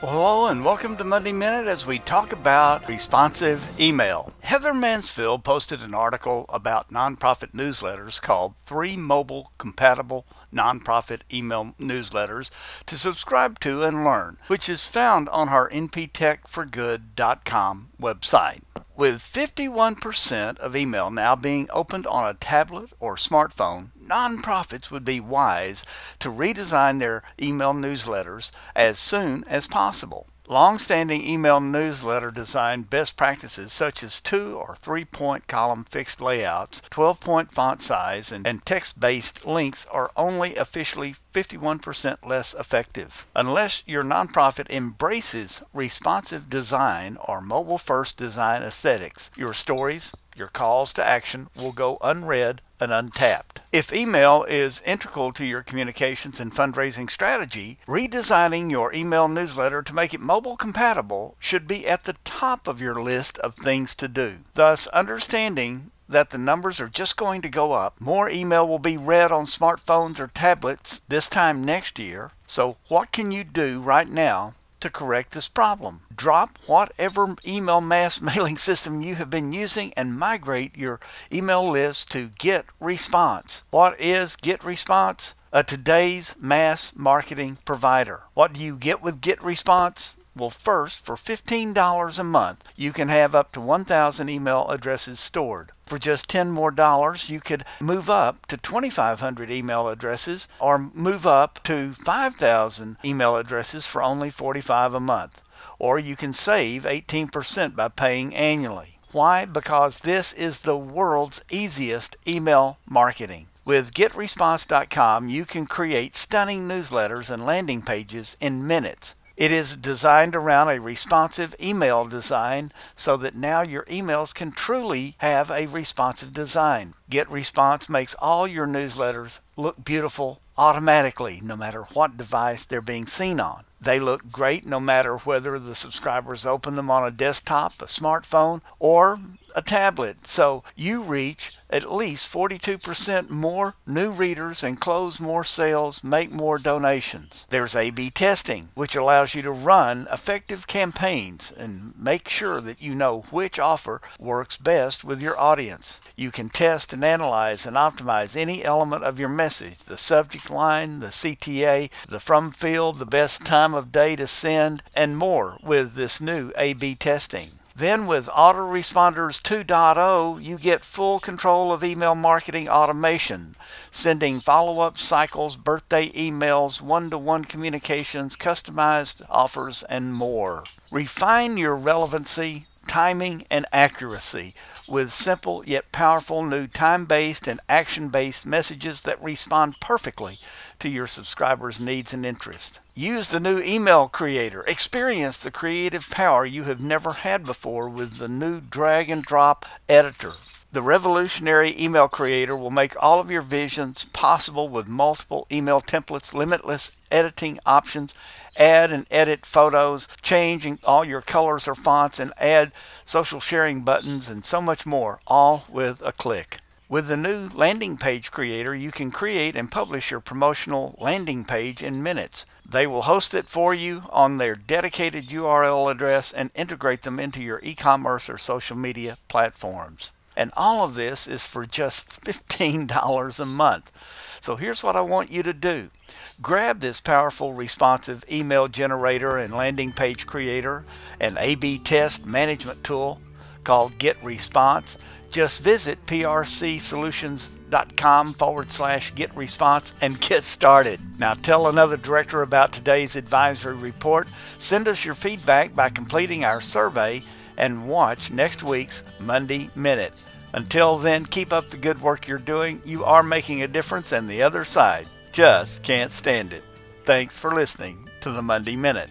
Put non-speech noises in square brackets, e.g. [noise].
Hello and welcome to Monday Minute as we talk about responsive email. Heather Mansfield posted an article about nonprofit newsletters called Three Mobile Compatible Nonprofit Email Newsletters to Subscribe to and Learn, which is found on her nptechforgood.com website. With 51% of email now being opened on a tablet or smartphone, nonprofits would be wise to redesign their email newsletters as soon as possible. Long-standing email newsletter design best practices such as two or three-point column fixed layouts, 12-point font size, and, text-based links are only officially 51% less effective. Unless your nonprofit embraces responsive design or mobile-first design aesthetics, your stories, your calls to action will go unread and untapped. If email is integral to your communications and fundraising strategy, redesigning your email newsletter to make it mobile compatible should be at the top of your list of things to do. Thus, understanding that the numbers are just going to go up. More email will be read on smartphones or tablets this time next year. So, what can you do right now to correct this problem. Drop whatever email mass [laughs] mailing system you have been using and migrate your email list to GetResponse. What is GetResponse? A today's mass marketing provider. What do you get with GetResponse? Well, first, for $15 a month, you can have up to 1,000 email addresses stored. For just 10 more dollars, you could move up to 2,500 email addresses or move up to 5,000 email addresses for only $45 a month. Or you can save 18% by paying annually. Why? Because this is the world's easiest email marketing. With GetResponse.com, you can create stunning newsletters and landing pages in minutes. It is designed around a responsive email design so that now your emails can truly have a responsive design. GetResponse makes all your newsletters look beautiful automatically, no matter what device they're being seen on. They look great no matter whether the subscribers open them on a desktop, a smartphone, or a tablet. So you reach at least 42% more new readers and close more sales, make more donations. There's A B testing, which allows you to run effective campaigns and make sure that you know which offer works best with your audience. You can test and analyze and optimize any element of your message the subject line, the CTA, the from field, the best time of day to send, and more with this new A B testing. Then with Autoresponders 2.0, you get full control of email marketing automation, sending follow up cycles, birthday emails, one to one communications, customized offers, and more. Refine your relevancy, timing, and accuracy with simple yet powerful new time based and action based messages that respond perfectly to your subscribers' needs and interests. Use the new email creator. Experience the creative power you have never had before with the new drag and drop editor. The revolutionary email creator will make all of your visions possible with multiple email templates, limitless editing options, add and edit photos, change all your colors or fonts, and add social sharing buttons, and so much more, all with a click. With the new landing page creator, you can create and publish your promotional landing page in minutes. They will host it for you on their dedicated URL address and integrate them into your e commerce or social media platforms. And all of this is for just [laughs] $15 a month. So here's what I want you to do grab this powerful responsive email generator and landing page creator and A B test management tool called GetResponse. Just visit prcsolutions.com forward slash get response and [laughs] get started. Now tell another director about today's advisory report. Send us your feedback by completing our survey and watch next week's Monday Minute. Until then, keep up the good work you're doing. You are making a difference, and the other side just can't stand it. Thanks for listening to the Monday Minute.